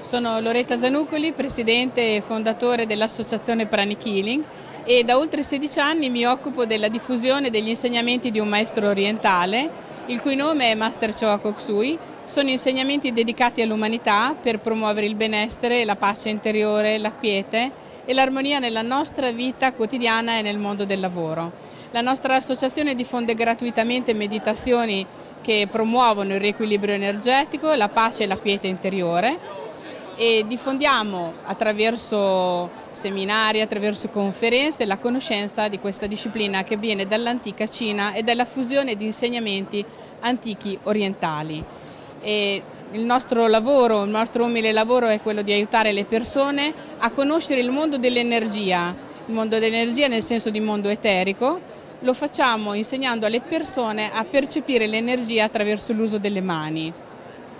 Sono Loretta Zanucoli, presidente e fondatore dell'associazione Pranic Healing e da oltre 16 anni mi occupo della diffusione degli insegnamenti di un maestro orientale, il cui nome è Master Choa Koksui. Sono insegnamenti dedicati all'umanità per promuovere il benessere, la pace interiore, la quiete e l'armonia nella nostra vita quotidiana e nel mondo del lavoro. La nostra associazione diffonde gratuitamente meditazioni che promuovono il riequilibrio energetico, la pace e la quiete interiore e diffondiamo attraverso seminari, attraverso conferenze la conoscenza di questa disciplina che viene dall'antica Cina e dalla fusione di insegnamenti antichi orientali. E il nostro lavoro, il nostro umile lavoro è quello di aiutare le persone a conoscere il mondo dell'energia, il mondo dell'energia nel senso di mondo eterico, lo facciamo insegnando alle persone a percepire l'energia attraverso l'uso delle mani.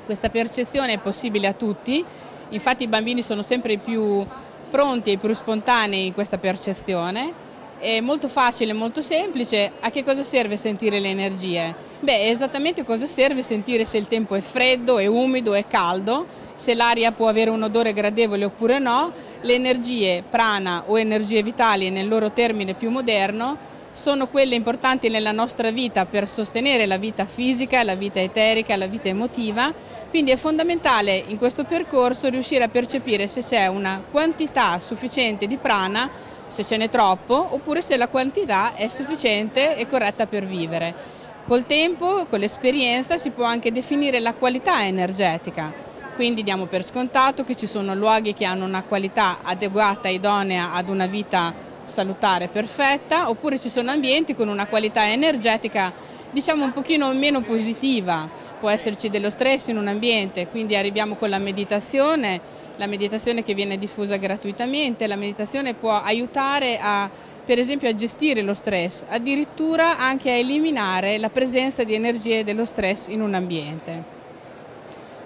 Questa percezione è possibile a tutti Infatti i bambini sono sempre più pronti e più spontanei in questa percezione. È molto facile, molto semplice. A che cosa serve sentire le energie? Beh, esattamente cosa serve sentire se il tempo è freddo, è umido, è caldo, se l'aria può avere un odore gradevole oppure no. Le energie prana o energie vitali nel loro termine più moderno sono quelle importanti nella nostra vita per sostenere la vita fisica, la vita eterica, la vita emotiva, quindi è fondamentale in questo percorso riuscire a percepire se c'è una quantità sufficiente di prana, se ce n'è troppo, oppure se la quantità è sufficiente e corretta per vivere. Col tempo, con l'esperienza, si può anche definire la qualità energetica, quindi diamo per scontato che ci sono luoghi che hanno una qualità adeguata, idonea ad una vita salutare perfetta, oppure ci sono ambienti con una qualità energetica diciamo un pochino meno positiva, può esserci dello stress in un ambiente, quindi arriviamo con la meditazione, la meditazione che viene diffusa gratuitamente, la meditazione può aiutare a, per esempio a gestire lo stress, addirittura anche a eliminare la presenza di energie dello stress in un ambiente.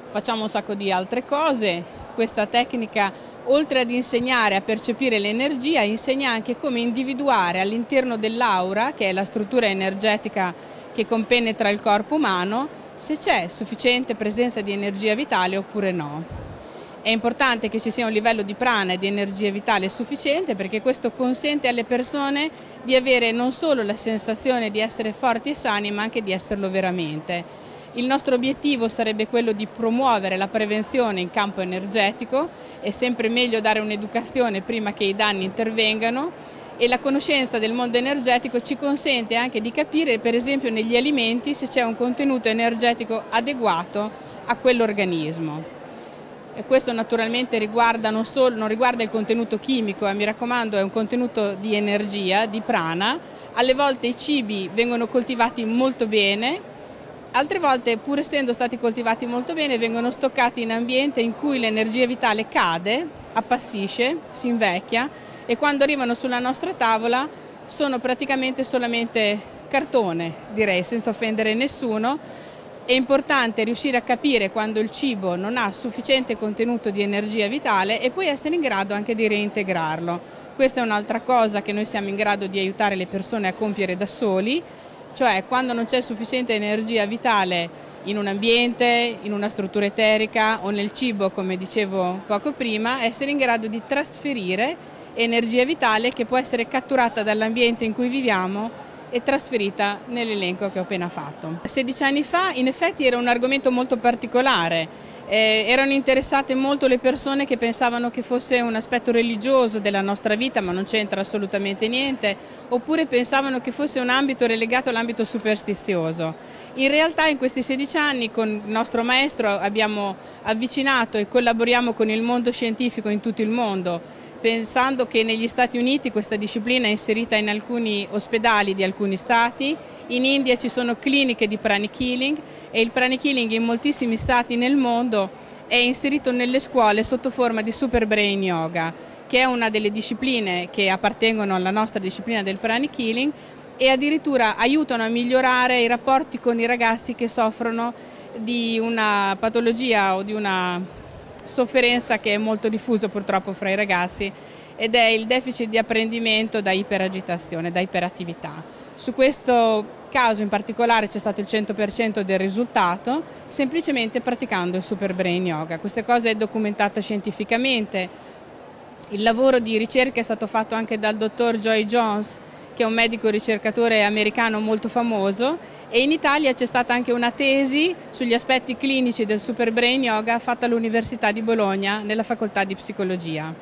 Facciamo un sacco di altre cose, questa tecnica oltre ad insegnare a percepire l'energia, insegna anche come individuare all'interno dell'aura, che è la struttura energetica che compenetra il corpo umano, se c'è sufficiente presenza di energia vitale oppure no. È importante che ci sia un livello di prana e di energia vitale sufficiente perché questo consente alle persone di avere non solo la sensazione di essere forti e sani ma anche di esserlo veramente. Il nostro obiettivo sarebbe quello di promuovere la prevenzione in campo energetico, è sempre meglio dare un'educazione prima che i danni intervengano e la conoscenza del mondo energetico ci consente anche di capire per esempio negli alimenti se c'è un contenuto energetico adeguato a quell'organismo. E questo naturalmente riguarda non, solo, non riguarda il contenuto chimico, eh, mi raccomando è un contenuto di energia, di prana. Alle volte i cibi vengono coltivati molto bene, Altre volte, pur essendo stati coltivati molto bene, vengono stoccati in ambiente in cui l'energia vitale cade, appassisce, si invecchia e quando arrivano sulla nostra tavola sono praticamente solamente cartone, direi, senza offendere nessuno. È importante riuscire a capire quando il cibo non ha sufficiente contenuto di energia vitale e poi essere in grado anche di reintegrarlo. Questa è un'altra cosa che noi siamo in grado di aiutare le persone a compiere da soli cioè quando non c'è sufficiente energia vitale in un ambiente, in una struttura eterica o nel cibo, come dicevo poco prima, essere in grado di trasferire energia vitale che può essere catturata dall'ambiente in cui viviamo e trasferita nell'elenco che ho appena fatto. 16 anni fa in effetti era un argomento molto particolare, eh, erano interessate molto le persone che pensavano che fosse un aspetto religioso della nostra vita ma non c'entra assolutamente niente, oppure pensavano che fosse un ambito relegato all'ambito superstizioso. In realtà in questi 16 anni con il nostro maestro abbiamo avvicinato e collaboriamo con il mondo scientifico in tutto il mondo pensando che negli Stati Uniti questa disciplina è inserita in alcuni ospedali di alcuni stati, in India ci sono cliniche di pranic healing e il pranic healing in moltissimi stati nel mondo è inserito nelle scuole sotto forma di super brain yoga, che è una delle discipline che appartengono alla nostra disciplina del pranic healing e addirittura aiutano a migliorare i rapporti con i ragazzi che soffrono di una patologia o di una sofferenza che è molto diffusa purtroppo fra i ragazzi ed è il deficit di apprendimento da iperagitazione, da iperattività. Su questo caso in particolare c'è stato il 100% del risultato semplicemente praticando il Super Brain Yoga. Queste cose è documentata scientificamente. Il lavoro di ricerca è stato fatto anche dal dottor Joy Jones che è un medico ricercatore americano molto famoso e in Italia c'è stata anche una tesi sugli aspetti clinici del Super Brain Yoga fatta all'Università di Bologna nella facoltà di psicologia.